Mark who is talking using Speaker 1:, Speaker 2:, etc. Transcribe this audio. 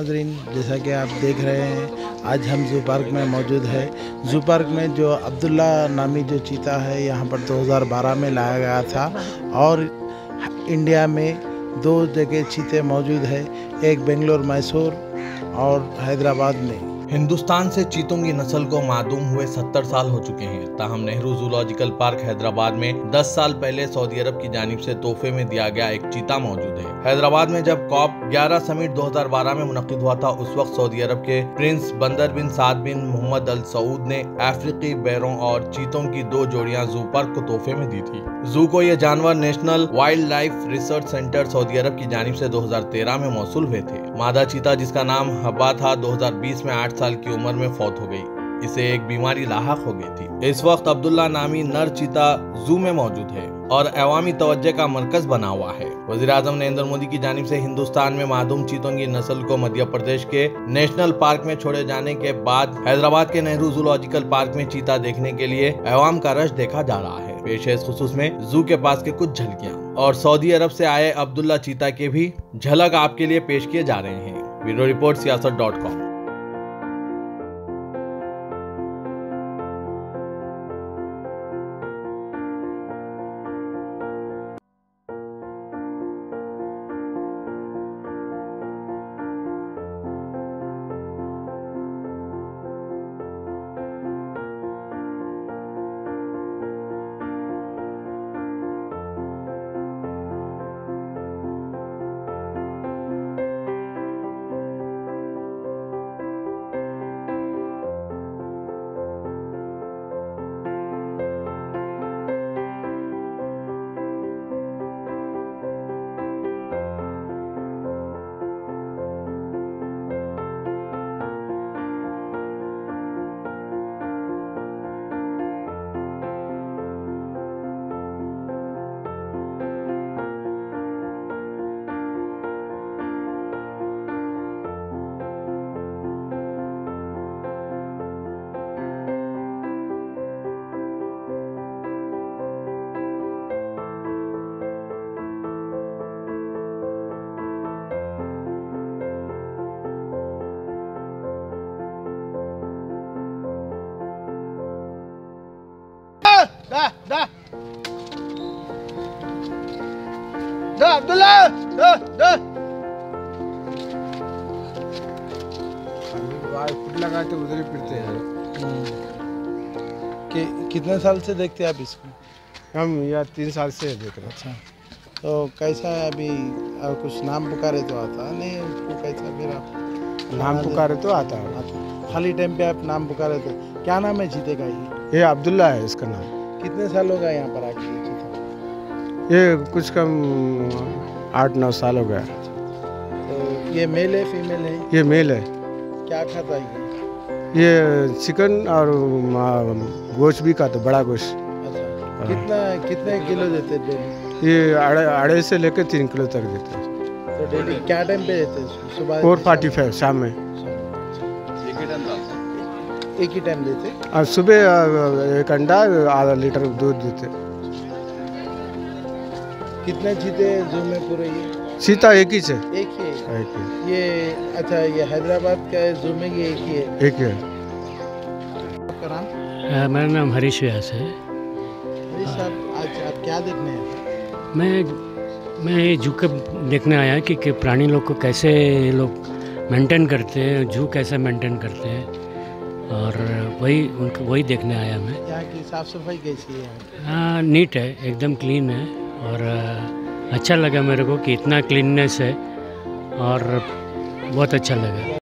Speaker 1: नाजरीन, जैसा कि आप देख रहे हैं, आज हम जू पार्क में मौजूद है। जू पार्क में जो अब्दुल्ला नामी जो चीता है, यहाँ पर 2012 में लाया गया था और इंडिया में दो जगह चीते मौजूद है, एक बेंगलोर, मैसूर और हैदराबाद में।
Speaker 2: हिंदुस्तान से चीतों की नस्ल को मालूम हुए 70 साल हो चुके हैं। ताहम नेहरू जूलॉजिकल पार्क हैदराबाद में 10 साल पहले सऊदी अरब की जानिब से तोहफे में दिया गया एक चीता मौजूद है। हैदराबाद में जब कॉप 11 समिट 2012 में मुनद हुआ था, उस वक्त सऊदी अरब के प्रिंस बंदर बिन साद बिन मोहम्मद अल सऊद ने अफ्रीकी बैरों और चीतों की दो जोड़ियाँ जू पार्क को तोहफे में दी थी। जू को ये जानवर national wild life research centre Saudi Arab की जानिब से 2013 में मौसू हुए थे। मादा चीता, जिसका नाम हब्बा था 2020 में आठ साल की उम्र में फौत हो गई। इसे एक बीमारी लाक हो गई थी। इस वक्त अब्दुल्ला नामी नर चीता जू में मौजूद है और अवामी तवज्जो का मरकज बना हुआ है। वज़ीर आज़म नरेंद्र मोदी की जानब से हिंदुस्तान में मादूम चीतों की नस्ल को मध्य प्रदेश के नेशनल पार्क में छोड़े जाने के बाद हैदराबाद के नेहरू जूलॉजिकल पार्क में चीता देखने के लिए अवाम का रश देखा जा रहा है। पेश है इस खसूस में जू के पास के कुछ झलकियाँ और सऊदी अरब से आए अब्दुल्ला चीता के भी झलक आपके लिए पेश किए जा रहे हैं। Bureau report Siyasat dot com.
Speaker 1: Abdullah दा दा।
Speaker 3: फुट लगा के उधर ही फिरते हैं।
Speaker 1: कि कितने साल से देखते हैं आप इसको?
Speaker 3: हम या तीन साल से देख रहे
Speaker 1: अच्छा। तो कैसा है अभी? और कुछ नाम पुकारे तो आता नहीं उसको कैसा फिर आप
Speaker 3: नाम पुकारे तो आता है।
Speaker 1: खाली टाइम पे आप नाम पुकारे तो। क्या नाम है जीते का ये?
Speaker 3: ये अब्दुल्ला है इसका नाम।
Speaker 1: कितने साल हो गए यहाँ पर आके? ये
Speaker 3: कुछ कम आठ नौ साल हो गया।
Speaker 1: तो ये मेल है फीमेल है?
Speaker 3: ये मेल है।
Speaker 1: क्या खाता है ये?
Speaker 3: चिकन और गोश्त भी खाता बड़ा गोश्त।
Speaker 1: अच्छा कितना कितने किलो देते हैं डेली
Speaker 3: ये अढ़ाई से लेकर तीन किलो तक देते। हैं
Speaker 1: तो डेली क्या टाइम पे देते हैं? सुबह
Speaker 3: फोर फोर्टी फाइव शाम में।
Speaker 1: एक ही टाइम देते? हैं?
Speaker 3: सुबह एक अंडा आधा लीटर दूध देते।
Speaker 1: कितने चीते जू में पूरे ये?
Speaker 3: सीता एक ही से।
Speaker 1: एक ही
Speaker 3: एक ही।
Speaker 1: ये अच्छा ये हैदराबाद का है जू में ये एक ही है?
Speaker 3: एक ही है।
Speaker 1: आपका नाम?
Speaker 4: मेरा नाम हरीश व्यास है।
Speaker 1: हरीश साहब आज आप क्या देखने हैं
Speaker 4: मैं मैं ये जू के देखने आया कि, कि प्राणी लोग को कैसे लोग मेंटेन करते हैं जू कैसे मेंटेन करते हैं। और वही उनको वही देखने आया मैं।
Speaker 1: यहाँ की साफ़ सफ़ाई कैसी है
Speaker 4: हाँ नीट है एकदम क्लीन है। और अच्छा लगा मेरे को कि इतना क्लीननेस है। और बहुत अच्छा लगा।